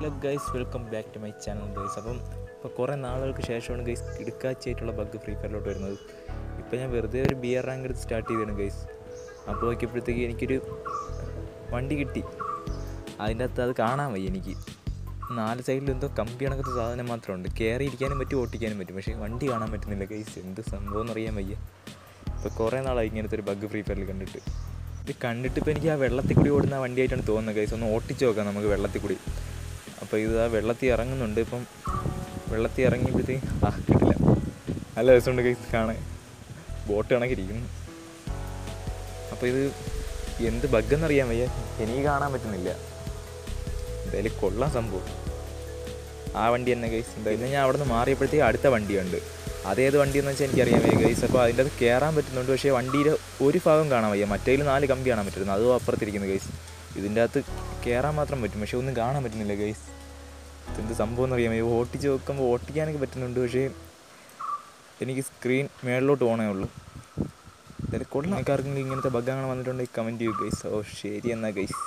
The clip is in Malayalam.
Hello guys welcome back to my channel guys അപ്പം ഇപ്പോൾ കുറേ നാളുകൾക്ക് ശേഷമാണ് ഗൈസ് കിടക്കാച്ചായിട്ടുള്ള ബഗ് ഫ്രീ ഫയറിലോട്ട് വരുന്നത്. ഇപ്പോൾ ഞാൻ വെറുതെ ഒരു ബിയർ റാങ്ക് എടുത്ത് സ്റ്റാർട്ട് ചെയ്തതാണ് ഗൈസ് അപ്പോൾ നോക്കിയപ്പോഴത്തേക്ക് എനിക്കൊരു വണ്ടി കിട്ടി. അതിന്റെ അകത്ത് അത് കാണാൻ വയ്യ എനിക്ക്. നാല് സൈഡിൽ എന്തോ കമ്പി കണക്കത്തെ സാധനം മാത്രമുണ്ട്. കയറി ഇരിക്കാനും പറ്റും ഓട്ടിക്കാനും പറ്റും. പക്ഷേ വണ്ടി കാണാൻ പറ്റുന്നില്ല ഗൈസ് എന്ത് സംഭവം എന്നറിയാൻ വയ്യ. ഇപ്പോൾ കുറേ നാളായി ഇങ്ങനത്തെ ഒരു ബഗ് ഫ്രീ ഫയറിൽ കണ്ടിട്ട്. ഇത് കണ്ടിട്ട് ഇപ്പോൾ എനിക്ക് ആ വെള്ളത്തിൽ കൂടി ഓടുന്ന വണ്ടിയായിട്ടാണ് തോന്നുന്നത് ഗൈസ് ഒന്ന് ഓട്ടിച്ച് നോക്കാം നമുക്ക് വെള്ളത്തിൽ കൂടി അപ്പോൾ ഇത് ആ വെള്ളത്തിൽ ഇറങ്ങുന്നുണ്ട്. ഇപ്പം വെള്ളത്തിൽ ഇറങ്ങിയപ്പോഴത്തേക്ക് ആ കിട്ടില്ല. നല്ല രസമുണ്ട് കൈ കാണാൻ. ബോട്ട് കണക്കിരിക്കുന്നു അപ്പോൾ ഇത് എന്ത് ബഗ്ഗെന്നറിയാൻ വയ്യ. എനിക്ക് കാണാൻ പറ്റുന്നില്ല. എന്തായാലും കൊള്ളാം സംഭവം. ആ വണ്ടി തന്നെ ഗൈസ്. പിന്നെ ഞാൻ അവിടെ നിന്ന് മാറിയപ്പോഴത്തേക്ക് അടുത്ത വണ്ടിയുണ്ട്. അതേത് വണ്ടിയെന്ന് വെച്ചാൽ എനിക്കറിയാൻ വയ്യ ഗൈസ്. അപ്പോൾ അതിന്റെ അത് കയറാൻ പറ്റുന്നുണ്ട്. പക്ഷേ വണ്ടിയുടെ ഒരു ഭാഗം കാണാൻ വയ്യ. മറ്റേതിൽ നാല് കമ്പി കാണാൻ പറ്റുന്നു അതും അപ്പുറത്തിരിക്കുന്നു ഗൈസ്. ഇതിന്റെ അകത്ത് കയറാൻ മാത്രം പറ്റും. പക്ഷേ ഒന്നും കാണാൻ പറ്റുന്നില്ല ഗൈസ് എന്ത് സംഭവം എന്നറിയാമോ? ഈ ഓട്ടിച്ച് നോക്കുമ്പോൾ ഓട്ടിക്കാനൊക്കെ പറ്റുന്നുണ്ട്. പക്ഷേ എനിക്ക് സ്ക്രീൻ മേളിലോട്ട് പോകണേ ഉള്ളൂ. എന്തായാലും കൊള്ളാം. ആൾക്കാർക്കെങ്കിലും ഇങ്ങനത്തെ ബഗ്ഗാണ് വന്നിട്ടുണ്ടെങ്കിൽ കമന്റ് ചെയ്യൂ ഗൈസ് ഓ ശരി എന്നാൽ ഗൈസ്